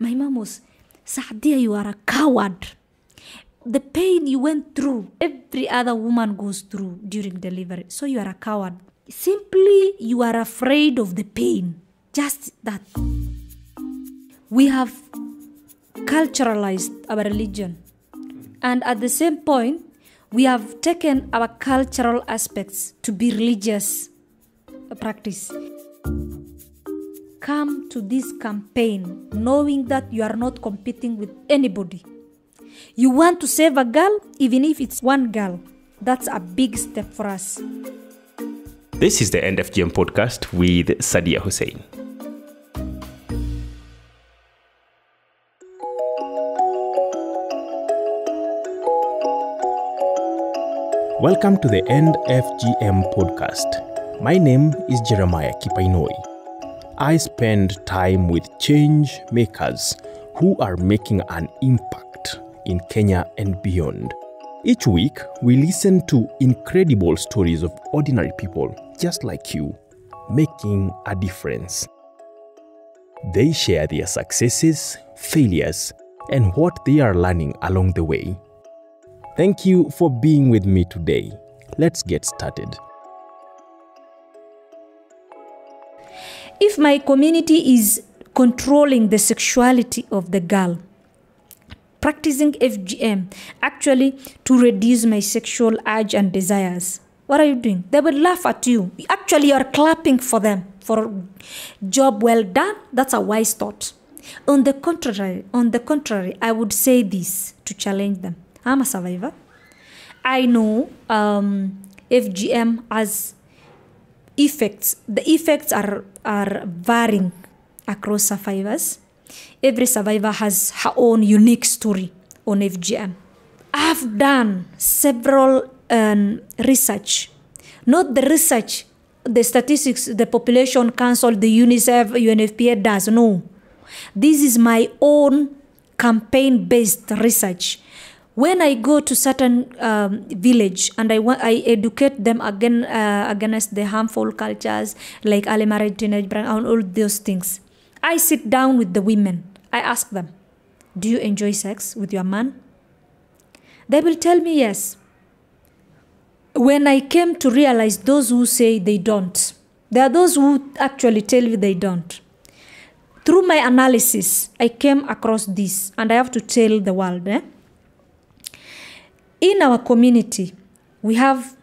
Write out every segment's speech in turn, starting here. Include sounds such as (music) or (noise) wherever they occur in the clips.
My mom was, Sadia, you are a coward. The pain you went through, every other woman goes through during delivery. So you are a coward. Simply, you are afraid of the pain. Just that. We have culturalized our religion. And at the same point, we have taken our cultural aspects to be religious practice. Come to this campaign knowing that you are not competing with anybody. You want to save a girl, even if it's one girl. That's a big step for us. This is the End FGM podcast with Sadia Hussein. Welcome to the End FGM podcast. My name is Jeremiah Kipainoi. I spend time with change makers who are making an impact in Kenya and beyond. Each week, we listen to incredible stories of ordinary people just like you, making a difference. They share their successes, failures, and what they are learning along the way. Thank you for being with me today. Let's get started. If my community is controlling the sexuality of the girl, practicing FGM actually to reduce my sexual urge and desires, what are you doing? They will laugh at you. Actually, you are clapping for them for job well done. That's a wise thought. On the contrary, on the contrary, I would say this to challenge them. I'm a survivor. I know um, FGM has effects. The effects are, are varying across survivors. Every survivor has her own unique story on FGM. I've done several um, research, not the research, the statistics, the population council, the UNICEF, UNFPA does. No, this is my own campaign-based research when I go to certain um, village and I want I educate them again uh, against the harmful cultures like early marriage, teenage and all those things. I sit down with the women. I ask them, "Do you enjoy sex with your man?" They will tell me yes. When I came to realize those who say they don't, there are those who actually tell you they don't. Through my analysis, I came across this, and I have to tell the world. Eh? In our community, we have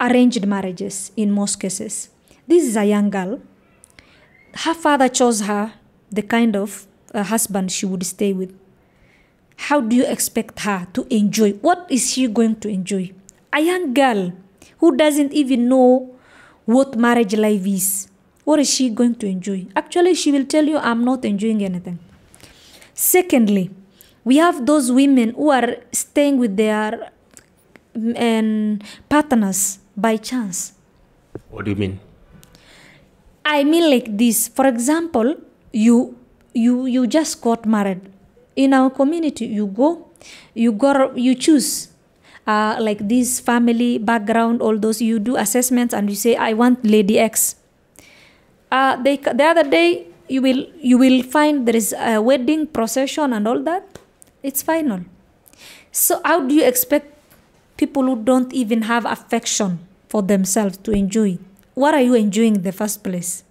arranged marriages in most cases. This is a young girl. Her father chose her the kind of uh, husband she would stay with. How do you expect her to enjoy? What is she going to enjoy? A young girl who doesn't even know what marriage life is. What is she going to enjoy? Actually, she will tell you, I'm not enjoying anything. Secondly, we have those women who are staying with their um, partners by chance. What do you mean? I mean like this. For example, you you you just got married. In our community, you go, you go, you choose. Uh, like this family background, all those you do assessments and you say, I want Lady X. Uh, they, the other day you will you will find there is a wedding procession and all that it's final. So, how do you expect people who don't even have affection for themselves to enjoy? What are you enjoying in the first place?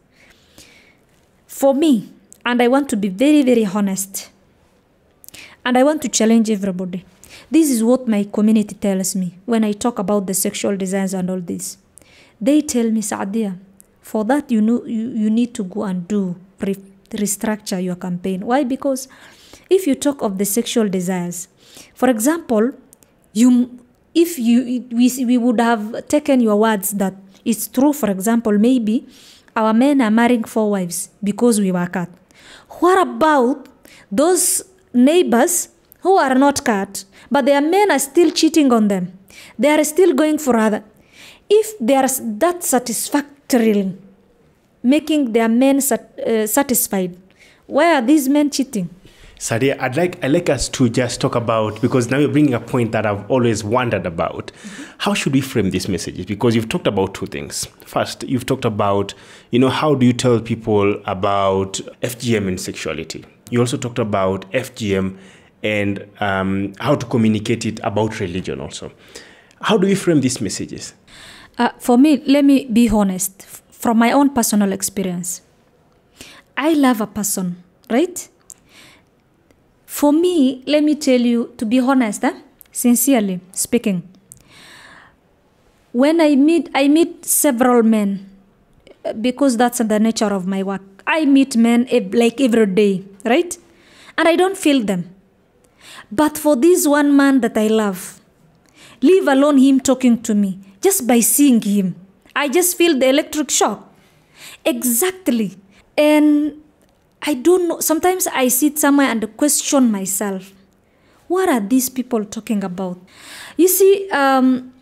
For me, and I want to be very, very honest, and I want to challenge everybody. This is what my community tells me when I talk about the sexual desires and all this. They tell me, Sadia, for that you know you, you need to go and do re- restructure your campaign. Why? Because if you talk of the sexual desires. For example you if you we, we would have taken your words that it's true for example maybe our men are marrying four wives because we were cut. What about those neighbors who are not cut but their men are still cheating on them? They are still going for other. If they are that satisfactorily making their men sat, uh, satisfied why are these men cheating Sadia, I'd like I'd like us to just talk about because now you're bringing a point that I've always wondered about. Mm-hmm. How should we frame these messages? Because you've talked about two things. First, you've talked about you know how do you tell people about FGM and sexuality, You also talked about FGM and um, how to communicate it about religion also. How do you frame these messages? Uh, for me, let me be honest from my own personal experience. I love a person, right? For me, let me tell you, to be honest, eh, sincerely speaking, when I meet, I meet several men uh, because that's the nature of my work. I meet men like every day, right? And I don't feel them. But for this one man that I love, leave alone him talking to me, just by seeing him, I just feel the electric shock. Exactly. And I don't know. Sometimes I sit somewhere and question myself what are these people talking about? You see, um,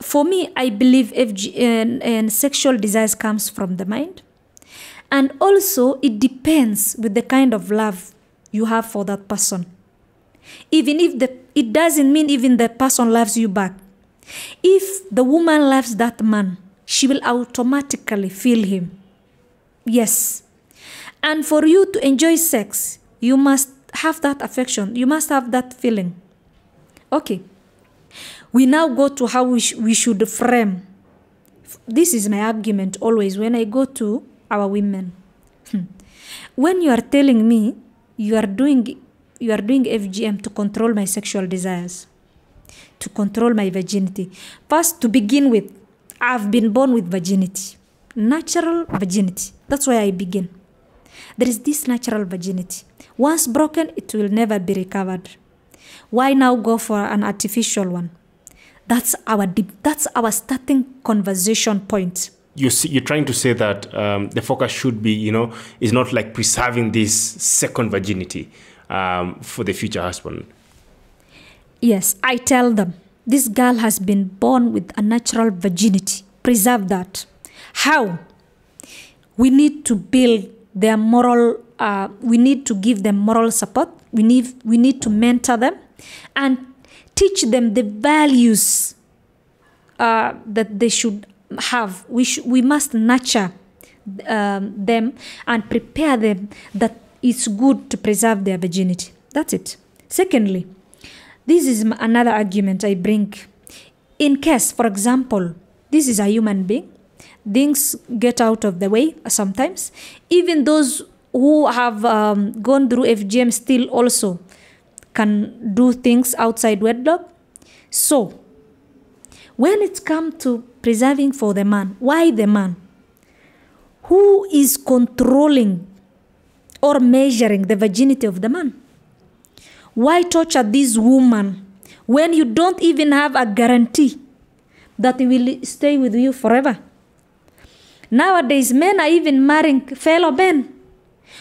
for me, I believe FG and, and sexual desires comes from the mind. And also, it depends with the kind of love you have for that person. Even if the, it doesn't mean even the person loves you back. If the woman loves that man, she will automatically feel him. Yes. And for you to enjoy sex, you must have that affection. You must have that feeling. Okay. We now go to how we, sh- we should frame. This is my argument always when I go to our women. Hmm. when you are telling me you are doing you are doing FGM to control my sexual desires, to control my virginity. First, to begin with, I've been born with virginity, natural virginity. That's why I begin. There is this natural virginity. Once broken, it will never be recovered. Why now go for an artificial one? That's our deep, that's our starting conversation point. You see, you're trying to say that um, the focus should be, you know, is not like preserving this second virginity um, for the future husband. Yes, I tell them this girl has been born with a natural virginity. Preserve that. How? We need to build their moral. Uh, we need to give them moral support. We need we need to mentor them, and teach them the values uh, that they should have. We sh- we must nurture um, them and prepare them that it's good to preserve their virginity. That's it. Secondly, this is another argument I bring. In case, for example, this is a human being, things get out of the way sometimes. Even those who have um, gone through FGM still also can do things outside wedlock. So, when it comes to preserving for the man, why the man? Who is controlling or measuring the virginity of the man? Why torture this woman when you don't even have a guarantee that he will stay with you forever? Nowadays, men are even marrying fellow men.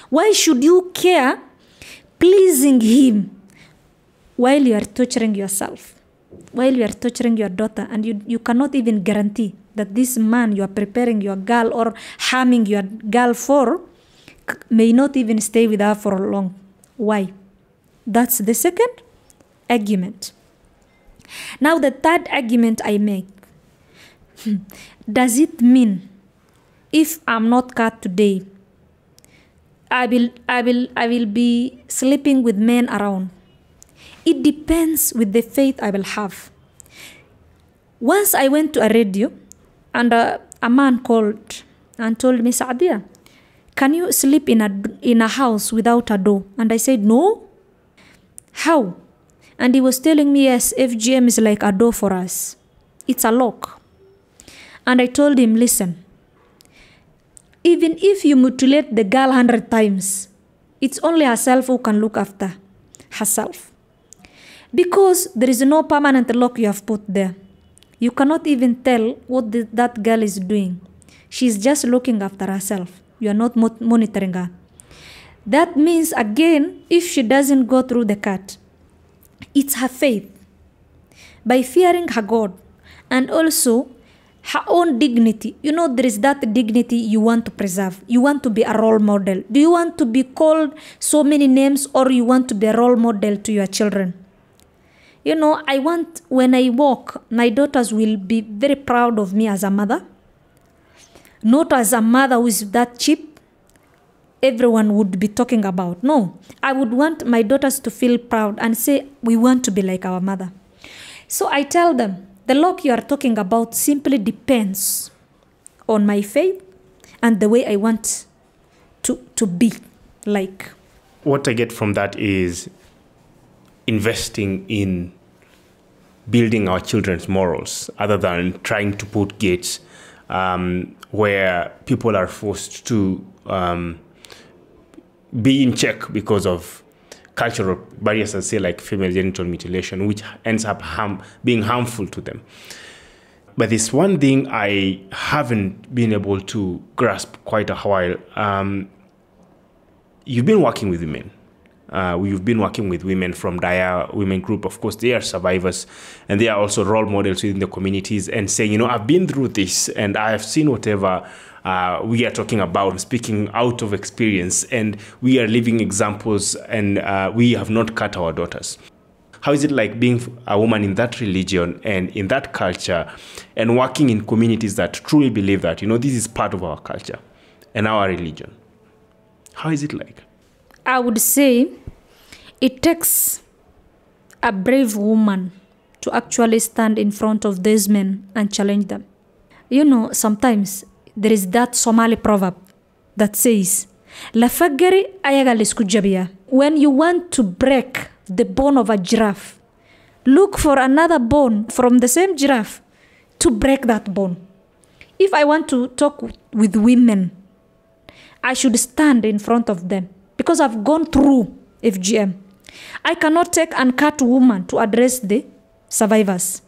Why should you care pleasing him while you are torturing yourself? While you are torturing your daughter, and you, you cannot even guarantee that this man you are preparing your girl or harming your girl for may not even stay with her for long. Why? That's the second argument. Now, the third argument I make (laughs) does it mean if I'm not cut today, I will, I will, I will be sleeping with men around? It depends with the faith I will have. Once I went to a radio and a, a man called and told me, Sadia, can you sleep in a, in a house without a door? And I said, no. How? And he was telling me, yes, FGM is like a door for us. It's a lock. And I told him, listen, even if you mutilate the girl hundred times, it's only herself who can look after herself. Because there is no permanent lock you have put there. You cannot even tell what the, that girl is doing. She's just looking after herself. You are not mo- monitoring her. That means, again, if she doesn't go through the cut, it's her faith. By fearing her God and also her own dignity. You know, there is that dignity you want to preserve. You want to be a role model. Do you want to be called so many names or you want to be a role model to your children? You know, I want when I walk, my daughters will be very proud of me as a mother. Not as a mother who is that cheap, everyone would be talking about. No, I would want my daughters to feel proud and say, We want to be like our mother. So I tell them, the lock you are talking about simply depends on my faith and the way I want to, to be like. What I get from that is investing in building our children's morals other than trying to put gates um, where people are forced to um, be in check because of cultural barriers, I say, like female genital mutilation, which ends up harm, being harmful to them. But there's one thing I haven't been able to grasp quite a while. Um, you've been working with women. Uh, we've been working with women from Dayaa Women Group. Of course, they are survivors and they are also role models within the communities and saying, you know, I've been through this and I have seen whatever uh, we are talking about, speaking out of experience, and we are living examples and uh, we have not cut our daughters. How is it like being a woman in that religion and in that culture and working in communities that truly believe that, you know, this is part of our culture and our religion? How is it like? I would say it takes a brave woman to actually stand in front of these men and challenge them. You know, sometimes there is that Somali proverb that says, Lafagari ayaga lisku jabiya. When you want to break the bone of a giraffe, look for another bone from the same giraffe to break that bone. If I want to talk with women, I should stand in front of them because I've gone through FGM. I cannot take an uncut woman to address the survivors.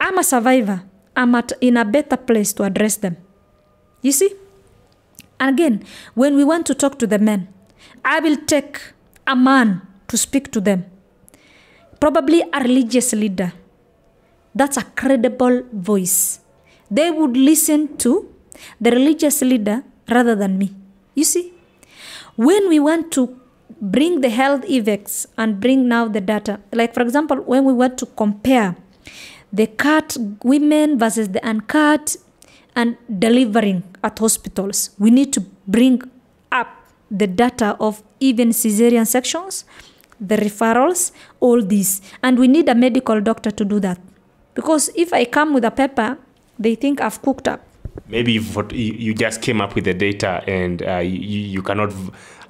I'm a survivor. I'm at, in a better place to address them. You see? And again, when we want to talk to the men, I will take a man to speak to them. Probably a religious leader. That's a credible voice. They would listen to the religious leader rather than me. You see? When we want to bring the health effects and bring now the data, like for example, when we want to compare the cut women versus the uncut and delivering at hospitals. We need to bring up the data of even cesarean sections, the referrals, all these. And we need a medical doctor to do that. Because if I come with a paper, they think I've cooked up. Maybe you just came up with the data and uh, you, you cannot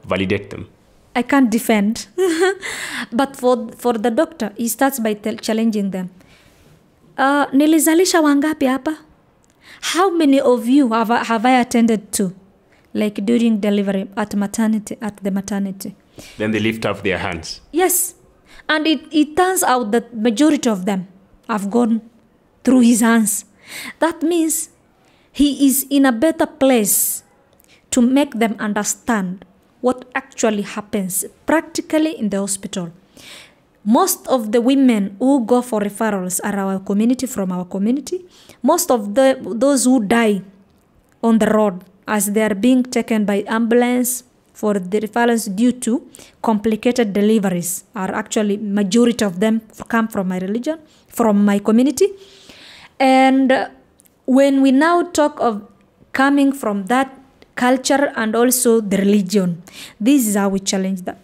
validate them. I can't defend. (laughs) but for, for the doctor, he starts by challenging them. Uh, nilizalisha wangapi hapa? How many of you have, have I attended to? Like during delivery at maternity, at the maternity. Then they lift up their hands. Yes. And it, it turns out that majority of them have gone through his hands. That means he is in a better place to make them understand what actually happens practically in the hospital. Most of the women who go for referrals are our community from our community. Most of the those who die on the road as they are being taken by ambulance for the referrals due to complicated deliveries are actually majority of them come from my religion, from my community. And uh, when we now talk of coming from that culture and also the religion, this is how we challenge that.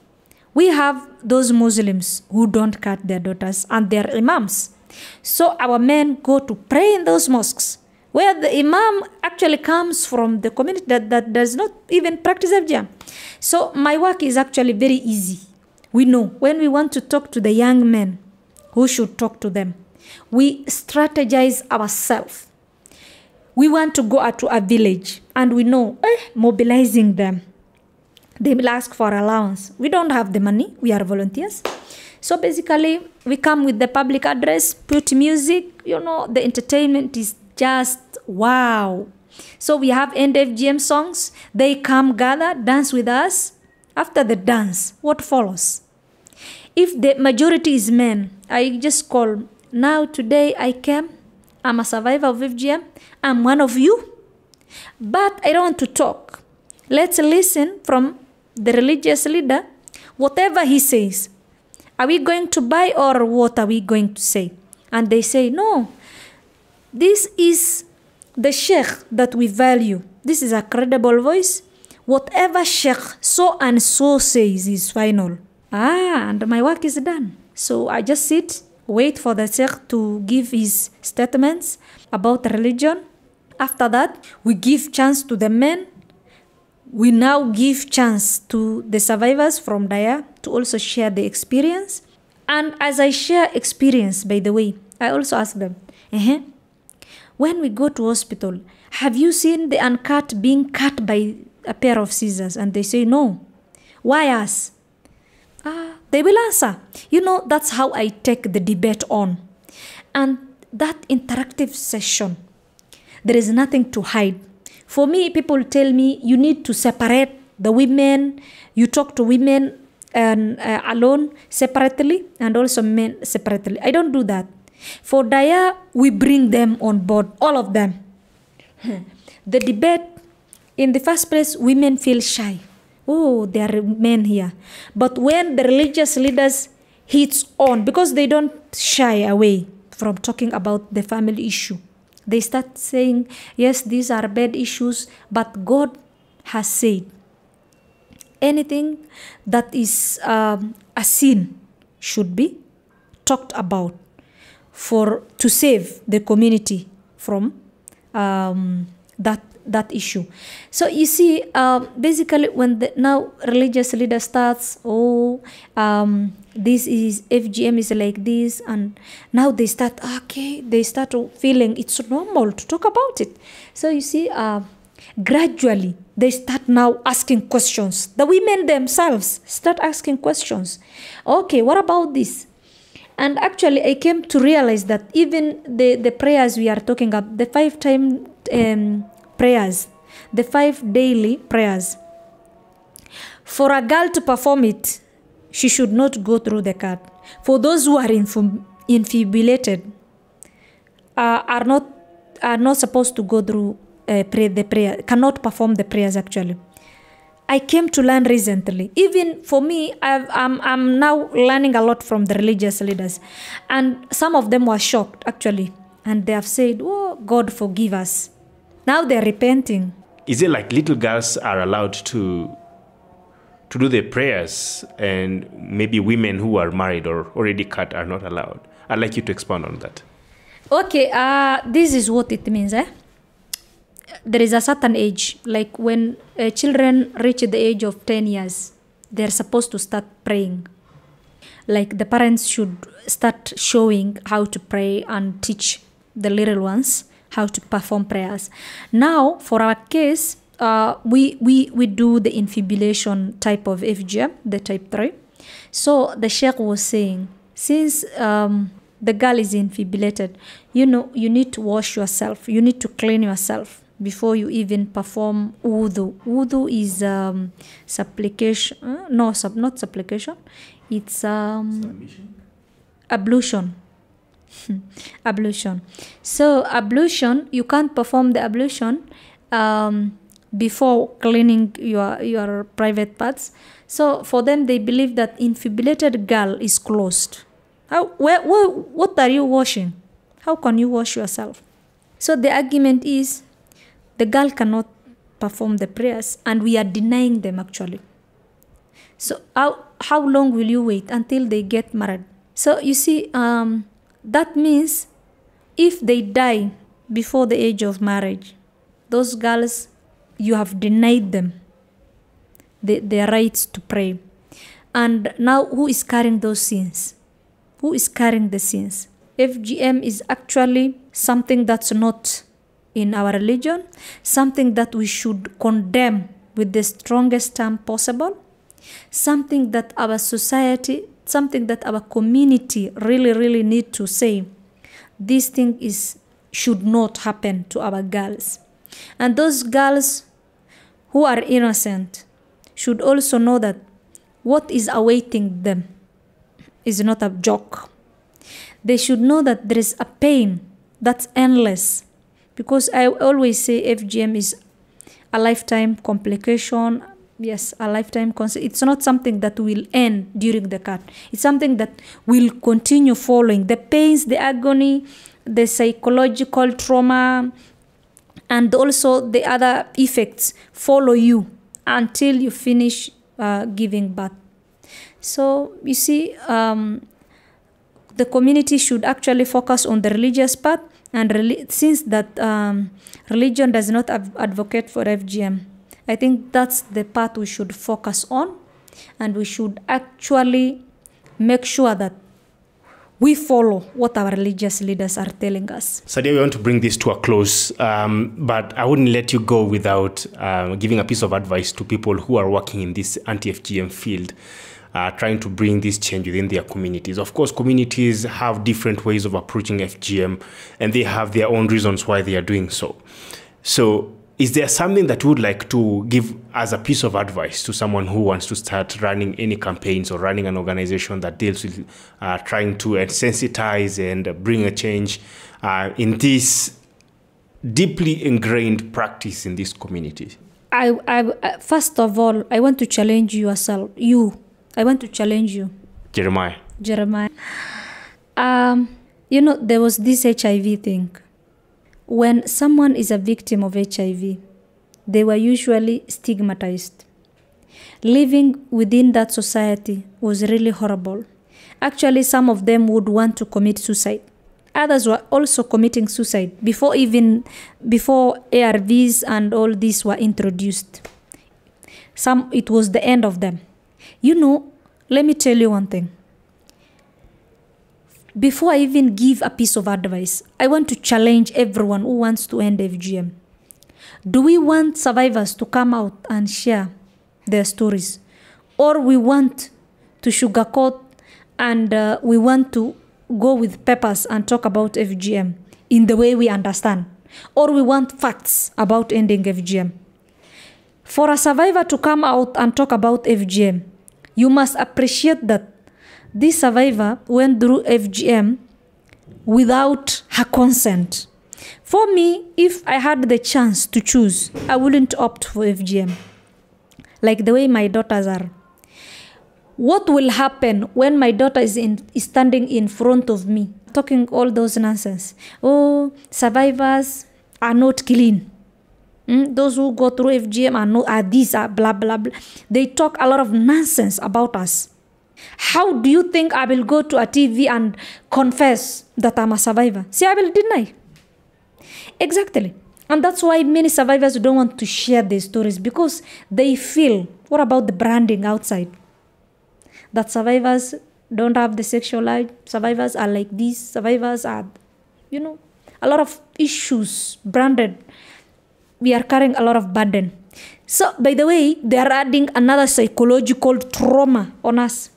We have those Muslims who don't cut their daughters and their imams. So our men go to pray in those mosques where the imam actually comes from the community that, that does not even practice FGM. So my work is actually very easy. We know when we want to talk to the young men, who should talk to them. We strategize ourselves. We want to go out to a village and we know eh, mobilizing them they will ask for allowance. We don't have the money, we are volunteers. So basically, we come with the public address, put music, you know, the entertainment is just wow. So we have end FGM songs, they come gather, dance with us. After the dance, what follows? If the majority is men, I just call, now today I came, I'm a survivor of FGM, I'm one of you, but I don't want to talk. Let's listen from the religious leader, whatever he says, are we going to buy or what are we going to say? And they say, no, this is the sheikh that we value. This is a credible voice. whatever Sheikh so and so says is final. Ah, and my work is done. So I just sit, wait for the Sheikh to give his statements about religion. After that, we give chance to the men. We now give chance to the survivors from Dayaa to also share the experience. And as I share experience, by the way, I also ask them, uh-huh, when we go to hospital, have you seen the uncut being cut by a pair of scissors? And they say, no. Why us? Ah, they will answer. You know, that's how I take the debate on. And that interactive session, there is nothing to hide. For me, people tell me you need to separate the women. You talk to women and uh, alone separately and also men separately. I don't do that. For Dayaa, we bring them on board, all of them. (laughs) the debate, in the first place, women feel shy. Oh, there are men here. But when the religious leaders hits on, because they don't shy away from talking about the family issue, they start saying, yes, these are bad issues, but God has said anything that is um, a sin should be talked about for to save the community from um, that that issue. So you see, um, basically, when the now religious leader starts, oh, um, this is FGM is like this, and now they start okay, they start feeling it's normal to talk about it. So you see, uh, gradually they start now asking questions. The women themselves start asking questions. Okay, what about this? And actually, I came to realize that even the, the prayers we are talking about, the five time um, prayers, the five daily prayers, for a girl to perform it, she should not go through the card. For those who are infib- infibulated, uh, are not are not supposed to go through uh, pray the prayer, cannot perform the prayers actually. I came to learn recently. Even for me, I've, I'm, I'm now learning a lot from the religious leaders. And some of them were shocked, actually. And they have said, Oh, God, forgive us. Now they're repenting. Is it like little girls are allowed to to do the prayers and maybe women who are married or already cut are not allowed? I'd like you to expand on that. Okay, uh, this is what it means. Eh? There is a certain age, like when uh, children reach the age of 10 years, they're supposed to start praying. Like the parents should start showing how to pray and teach the little ones how to perform prayers. Now, for our case, uh, we, we, we do the infibulation type of FGM, the type 3. So the sheikh was saying, since um, the girl is infibulated, you know, you need to wash yourself, you need to clean yourself before you even perform wudu. Wudu is um, supplication, uh, no, sub, not supplication, it's um, ablution. Ablution. So ablution, you can't perform the ablution um, before cleaning your your private parts. So for them, they believe that infibulated girl is closed. How, where, where, what are you washing? How can you wash yourself? So the argument is the girl cannot perform the prayers, and we are denying them actually. So how how long will you wait until they get married? So you see, um, that means if they die before the age of marriage, those girls, you have denied them the, their rights to pray. And now, who is carrying those sins? Who is carrying the sins? FGM is actually something that's not in our religion, something that we should condemn with the strongest term possible, something that our society something that our community really really need to say this thing is should not happen to our girls. And those girls who are innocent should also know that what is awaiting them is not a joke. They should know that there is a pain that's endless. Because i always say fgm is a lifetime complication yes a lifetime concept it's not something that will end during the cut. It's something that will continue following. The pains the agony the psychological trauma and also the other effects follow you until you finish uh, giving birth. So you see, um, the community should actually focus on the religious part, and reli- since that um, religion does not advocate for FGM, I think that's the part we should focus on, and we should actually make sure that we follow what our religious leaders are telling us. Sadia, we want to bring this to a close, um, but I wouldn't let you go without uh, giving a piece of advice to people who are working in this anti FGM field. Uh, trying to bring this change within their communities. Of course, communities have different ways of approaching FGM and they have their own reasons why they are doing so. So, is there something that you would like to give as a piece of advice to someone who wants to start running any campaigns or running an organization that deals with uh, trying to sensitize and bring a change uh, in this deeply ingrained practice in this community? I, I, first of all, I want to challenge yourself, you. I want to challenge you, Jeremiah. Jeremiah. Um, you know, there was this HIV thing. When someone is a victim of HIV, they were usually stigmatized. Living within that society was really horrible. Actually, some of them would want to commit suicide. Others were also committing suicide before even before ARVs and all this were introduced. Some it was the end of them. You know, let me tell you one thing. Before I even give a piece of advice, I want to challenge everyone who wants to end FGM. Do we want survivors to come out and share their stories? Or we want to sugarcoat and uh, we want to go with peppers and talk about FGM in the way we understand? Or we want facts about ending FGM? For a survivor to come out and talk about FGM, you must appreciate that this survivor went through FGM without her consent. For me, if I had the chance to choose, I wouldn't opt for FGM. Like the way my daughters are. What will happen when my daughter is, in, is standing in front of me, talking all those nonsense? Oh, survivors are not clean. Mm, those who go through FGM are, no, are these, are blah, blah, blah. They talk a lot of nonsense about us. How do you think I will go to a TV and confess that I'm a survivor? See, I will deny. Exactly. And that's why many survivors don't want to share their stories because they feel, what about the branding outside? That survivors don't have the sexual life, survivors are like this, survivors are, you know, a lot of issues branded. We are carrying a lot of burden. So, by the way, they are adding another psychological trauma on us.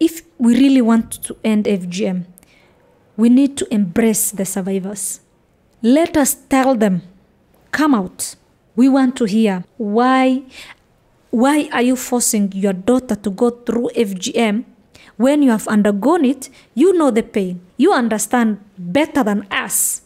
If we really want to end FGM, we need to embrace the survivors. Let us tell them, come out. We want to hear why why are you forcing your daughter to go through FGM when you have undergone it? You know the pain. You understand better than us.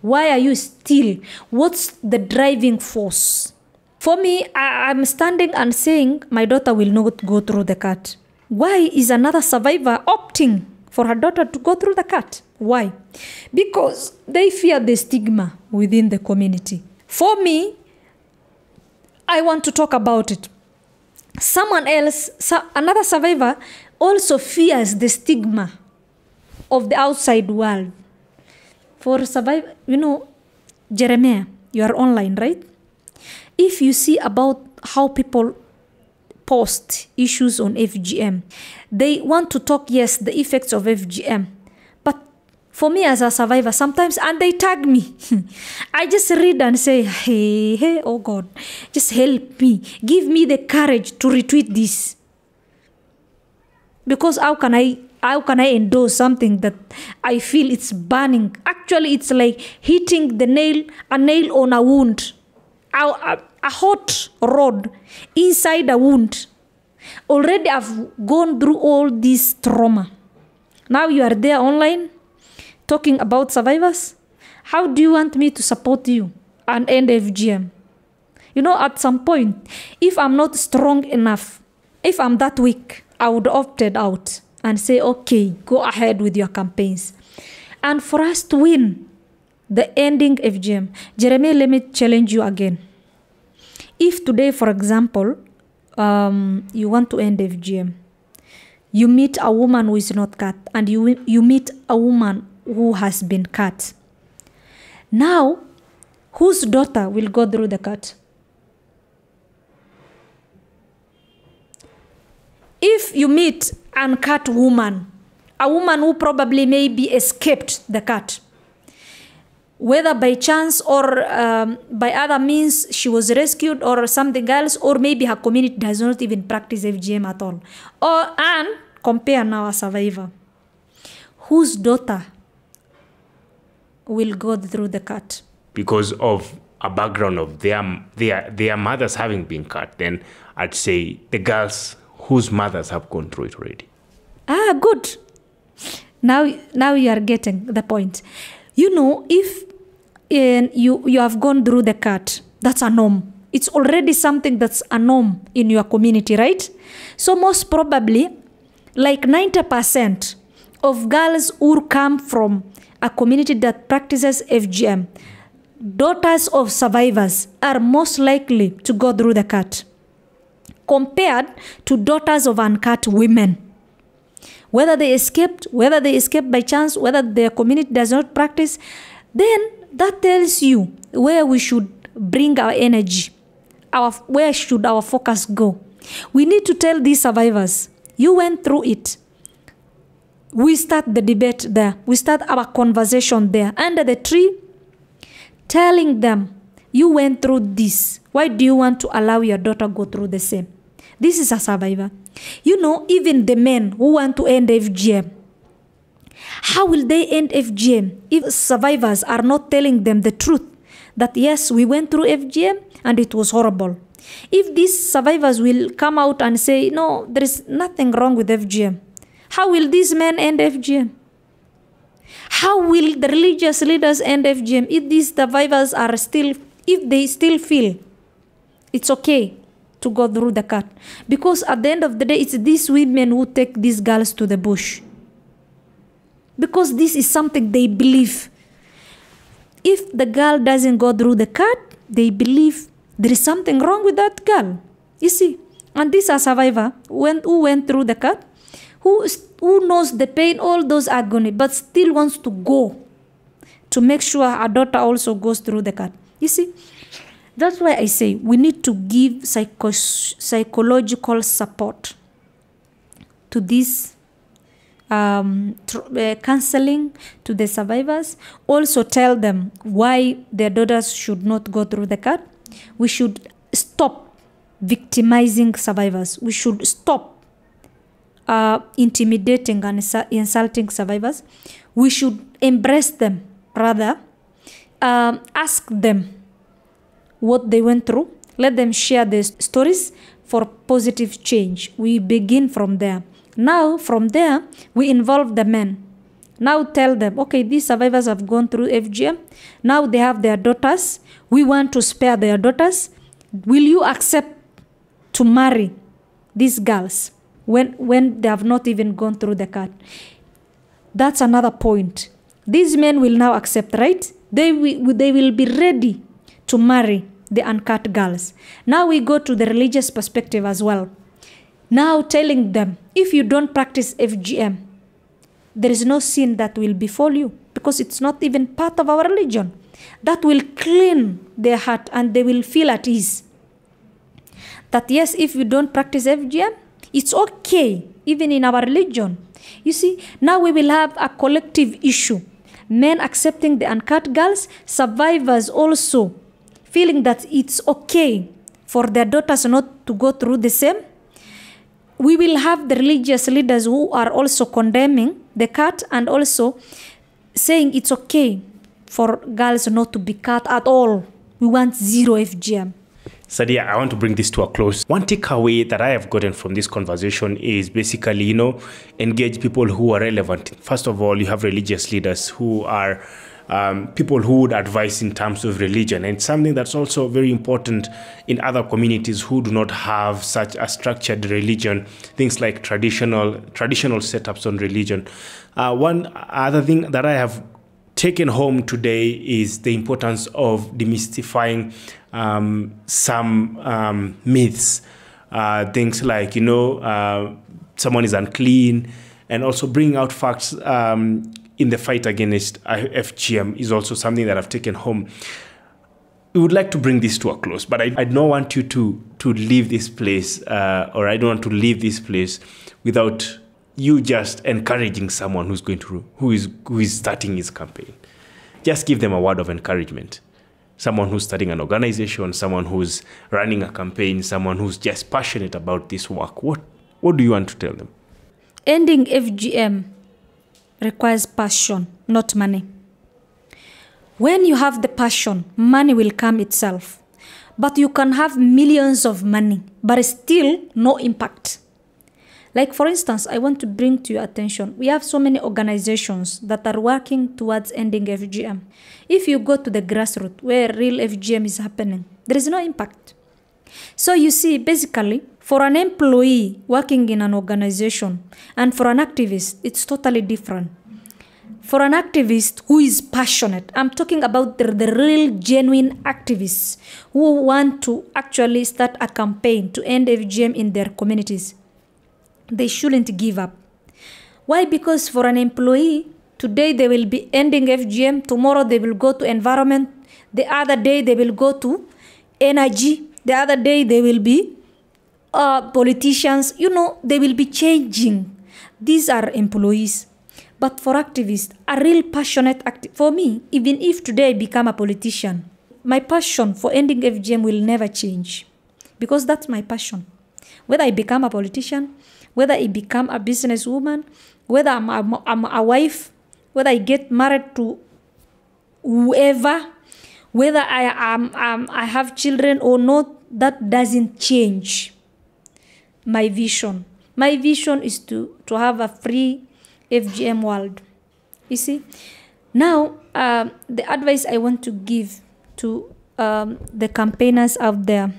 Why are you still? What's the driving force? For me, I, am standing and saying my daughter will not go through the cut. Why is another survivor opting for her daughter to go through the cut? Why? Because they fear the stigma within the community. For me, I want to talk about it. Someone else, another survivor, also fears the stigma of the outside world. For survive, you know, Jeremiah, you are online, right? If you see about how people post issues on FGM, they want to talk, yes, the effects of FGM. But for me as a survivor, sometimes, and they tag me, (laughs) I just read and say, hey, hey, oh God, just help me. Give me the courage to retweet this. Because how can I how can I endorse something that I feel it's burning? Actually, it's like hitting the nail, a nail on a wound, a, a, hot rod inside a wound. Already, I've gone through all this trauma. Now you are there online talking about survivors. How do you want me to support you and end FGM? You know, at some point, if I'm not strong enough, if I'm that weak, I would opted out and say, okay, go ahead with your campaigns. And for us to win the ending FGM, Jeremy, let me challenge you again. If today, for example, um, you want to end FGM. You meet a woman who is not cut, and you you meet a woman who has been cut. Now, whose daughter will go through the cut? If you meet an cut woman, a woman who probably maybe escaped the cut, whether by chance or um, by other means she was rescued or something else, or maybe her community does not even practice FGM at all. Or and compare now a survivor whose daughter will go through the cut. because of a background of their their their mothers having been cut, then I'd say the girls whose mothers have gone through it already. Ah, good. Now, now you are getting the point. You know, if uh, you you have gone through the cut, that's a norm. It's already something that's a norm in your community, right? So most probably, like ninety percent of girls who come from a community that practices FGM, daughters of survivors are most likely to go through the cut compared to daughters of uncut women whether they escaped, whether they escaped by chance, whether their community does not practice, then that tells you where we should bring our energy, our where should our focus go. We need to tell these survivors, you went through it. We start the debate there. We start our conversation there under the tree, telling them, you went through this. Why do you want to allow your daughter go through the same? This is a survivor. You know, even the men who want to end FGM, how will they end FGM if survivors are not telling them the truth that yes, we went through FGM and it was horrible? If these survivors will come out and say, no, there is nothing wrong with FGM, how will these men end FGM? How will the religious leaders end FGM if these survivors are still, if they still feel it's okay to go through the cut? Because at the end of the day, it's these women who take these girls to the bush. Because this is something they believe. If the girl doesn't go through the cut, they believe there is something wrong with that girl. You see, and this a survivor went, who went through the cut, who who knows the pain, all those agony, but still wants to go to make sure her daughter also goes through the cut. You see, that's why I say we need to give psycho- psychological support to this um, uh, counseling to the survivors. Also, tell them why their daughters should not go through the cut. We should stop victimizing survivors. We should stop uh, intimidating and insu- insulting survivors. We should embrace them, rather, um, ask them what they went through. Let them share their stories for positive change. We begin from there. Now, from there, we involve the men. Now tell them, okay, these survivors have gone through FGM. Now they have their daughters. We want to spare their daughters. Will you accept to marry these girls when, when they have not even gone through the cut? That's another point. These men will now accept, right? They will, they will be ready to marry the uncut girls. Now we go to the religious perspective as well. Now telling them, if you don't practice FGM, there is no sin that will befall you because it's not even part of our religion. That will clean their heart and they will feel at ease. That yes, if you don't practice FGM, it's okay, even in our religion. You see, now we will have a collective issue. Men accepting the uncut girls, survivors also feeling that it's okay for their daughters not to go through the same. We will have the religious leaders who are also condemning the cut and also saying it's okay for girls not to be cut at all. We want zero FGM. Sadia, I want to bring this to a close. One takeaway that I have gotten from this conversation is basically, you know, engage people who are relevant. First of all, you have religious leaders who are um, people who would advise in terms of religion, and something that's also very important in other communities who do not have such a structured religion. Things like traditional traditional setups on religion. Uh, one other thing that I have taken home today is the importance of demystifying um, some um, myths. uh, things like, you know, uh, someone is unclean, and also bringing out facts um, in the fight against FGM is also something that I've taken home. We would like to bring this to a close, but I, I don't want you to to leave this place, uh, or I don't want to leave this place without you just encouraging someone who's going to who is who is starting his campaign. Just give them a word of encouragement. Someone who's starting an organization, someone who's running a campaign, someone who's just passionate about this work. What what do you want to tell them? Ending FGM requires passion, not money. When you have the passion, money will come itself. But you can have millions of money, but still no impact. Like, for instance, I want to bring to your attention we have so many organizations that are working towards ending FGM. If you go to the grassroots where real FGM is happening, there is no impact. So, you see, basically, for an employee working in an organization and for an activist, it's totally different. For an activist who is passionate, I'm talking about the, the real, genuine activists who want to actually start a campaign to end FGM in their communities they shouldn't give up. Why? Because for an employee, today they will be ending FGM, tomorrow they will go to environment, the other day they will go to energy, the other day they will be uh, politicians. You know, they will be changing. These are employees. But for activists, a real passionate acti- for me, even if today I become a politician, my passion for ending FGM will never change because that's my passion. Whether I become a politician, whether I become a businesswoman, whether I'm, I'm, a wife, whether I get married to whoever, whether I am um, I have children or not, that doesn't change my vision. My vision is to, to have a free FGM world. You see? Now, uh, the advice I want to give to um, the campaigners out there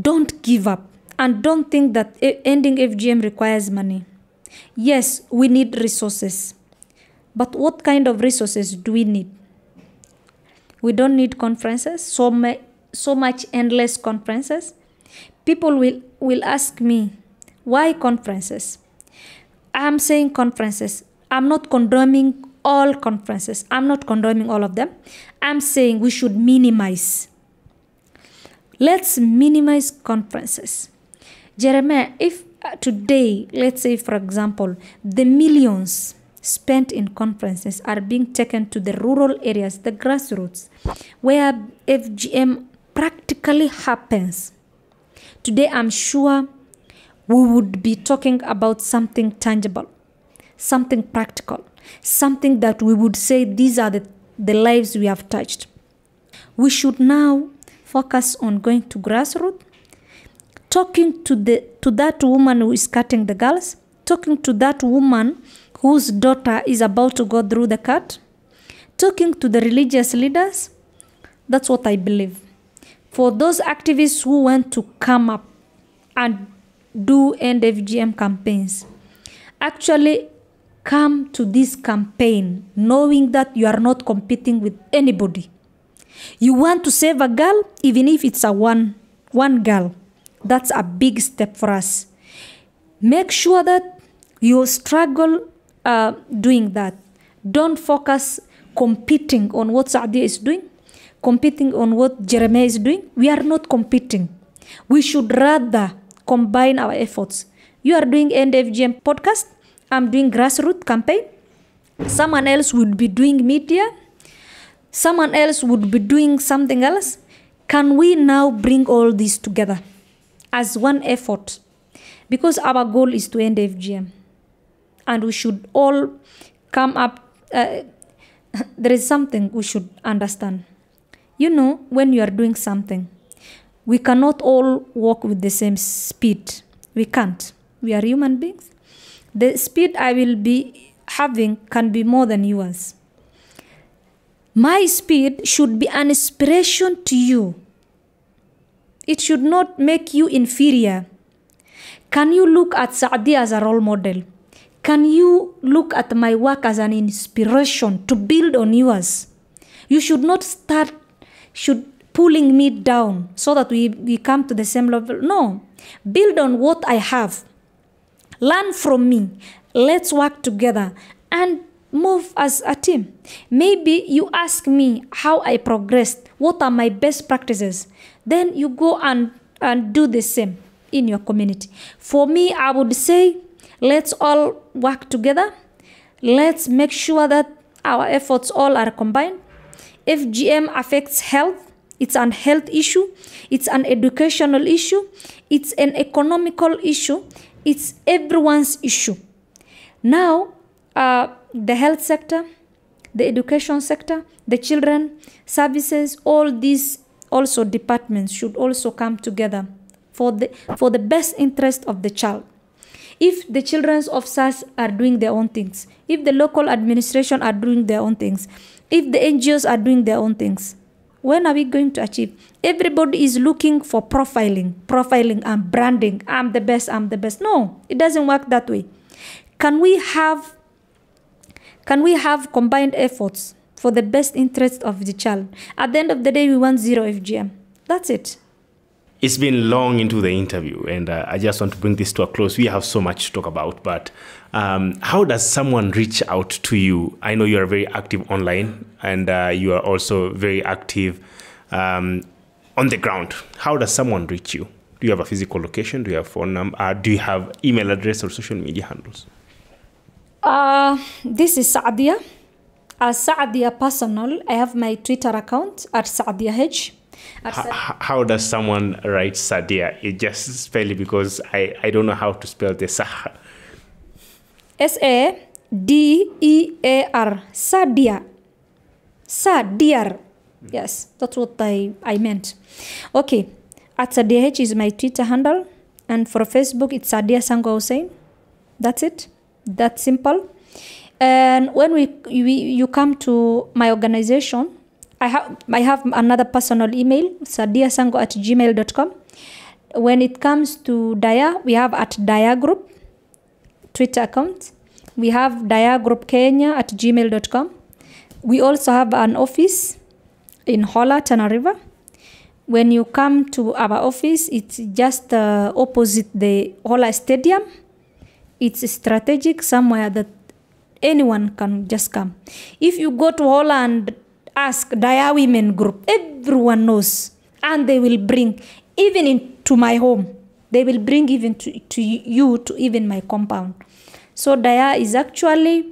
don't give up and don't think that ending FGM requires money. Yes, we need resources. But what kind of resources do we need? We don't need conferences, so, ma- so much endless conferences. People will, will ask me, why conferences? I'm saying conferences. I'm not condemning all conferences. I'm not condemning all of them. I'm saying we should minimize. Let's minimize conferences. Jeremiah, if uh, today, let's say, for example, the millions spent in conferences are being taken to the rural areas, the grassroots, where FGM practically happens. Today, I'm sure we would be talking about something tangible, something practical, something that we would say these are the, the lives we have touched. We should now focus on going to grassroots talking to the to that woman who is cutting the girls talking to that woman whose daughter is about to go through the cut talking to the religious leaders that's what i believe for those activists who want to come up and do end fgm campaigns actually come to this campaign knowing that you are not competing with anybody you want to save a girl even if it's a one one girl that's a big step for us. Make sure that you struggle uh, doing that. Don't focus competing on what Sadia is doing, competing on what Jeremiah is doing. We are not competing. We should rather combine our efforts. You are doing End FGM podcast. I'm doing grassroots campaign. Someone else would be doing media. Someone else would be doing something else. Can we now bring all this together? as one effort because our goal is to end FGM. And we should all come up. Uh, (laughs) there is something we should understand. You know, when you are doing something, we cannot all walk with the same speed. We can't. We are human beings. The speed I will be having can be more than yours. My speed should be an inspiration to you it should not make you inferior. Can you look at Sadia as a role model? Can you look at my work as an inspiration to build on yours? You should not start should pulling me down so that we, we come to the same level. No. Build on what I have. Learn from me. Let's work together and move as a team. Maybe you ask me how I progressed, what are my best practices. Then you go and, and do the same in your community. For me, I would say let's all work together. Let's make sure that our efforts all are combined. FGM affects health, it's an health issue, it's an educational issue, it's an economical issue, it's everyone's issue. Now, uh, the health sector, the education sector, the children services, all these also departments should also come together for the for the best interest of the child. If the children's officers are doing their own things, if the local administration are doing their own things, if the NGOs are doing their own things, when are we going to achieve? Everybody is looking for profiling, profiling and branding. I'm the best, I'm the best. No, it doesn't work that way. Can we have can we have combined efforts for the best interest of the child? At the end of the day, we want zero FGM. That's it. It's been long into the interview, and uh, I just want to bring this to a close. We have so much to talk about, but um, how does someone reach out to you? I know you are very active online, and uh, you are also very active um, on the ground. How does someone reach you? Do you have a physical location? Do you have phone number? Uh, do you have email address or social media handles? Uh, this is Sadia. As Sadia personal, I have my Twitter account at Sadia H. At H- how does someone write Sadia? It just spell it because I, I don't know how to spell the Sah. S A D E A R. Sadia. Sadiar. Yes, that's what I, I meant. Okay. At Sadia is my Twitter handle. And for Facebook, it's Sadia Sango Hussein. That's it. That's simple. And when we, we you come to my organization, I have I have another personal email, sadiasango at gmail.com. When it comes to Dayaa, we have at Dayaa Group Twitter account. We have Dayaa Group Kenya at gmail.com. We also have an office in Hola, Tana River. When you come to our office, it's just uh, opposite the Hola Stadium. It's strategic somewhere that anyone can just come. If you go to Hola and ask Dayaa Women Group, everyone knows, and they will bring even into my home. They will bring even to, to you to even my compound. So Dayaa is actually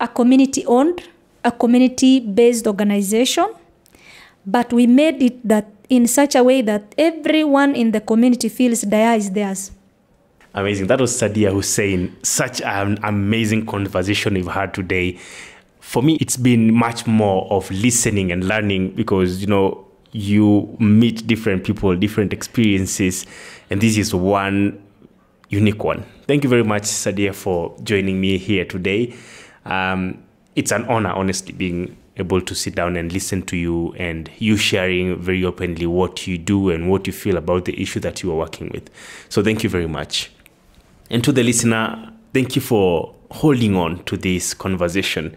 a community owned, a community based organization, but we made it that in such a way that everyone in the community feels Dayaa is theirs. Amazing. That was Sadia Hussein. Such an amazing conversation we've had today. For me, it's been much more of listening and learning because, you know, you meet different people, different experiences, and this is one unique one. Thank you very much, Sadia, for joining me here today. Um, it's an honor, honestly, being able to sit down and listen to you and you sharing very openly what you do and what you feel about the issue that you are working with. So, thank you very much. And to the listener, thank you for holding on to this conversation.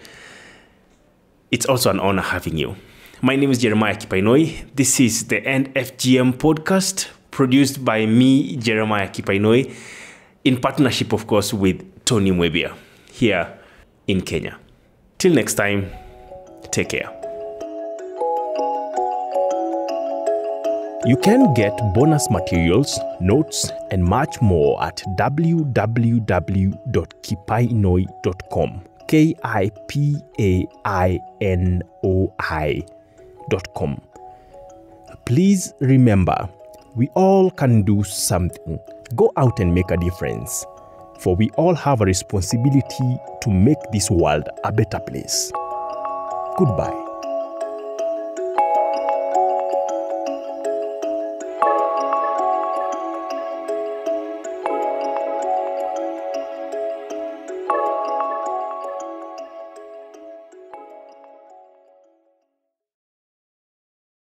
It's also an honor having you. My name is Jeremiah Kipainoi. This is the End FGM podcast produced by me, Jeremiah Kipainoi, in partnership, of course, with Tony Mwebia here in Kenya. Till next time, take care. You can get bonus materials, notes, and much more at www.kipainoi.com. K I P A I N O Please remember, we all can do something. Go out and make a difference. For we all have a responsibility to make this world a better place. Goodbye.